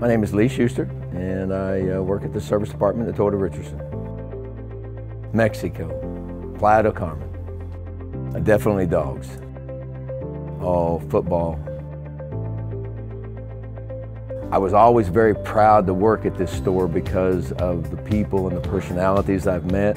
My name is Lee Schuster, and I uh, work at the service department at Toyota Richardson. Mexico, Playa del Carmen. Definitely dogs. Oh, football. I was always very proud to work at this store because of the people and the personalities I've met.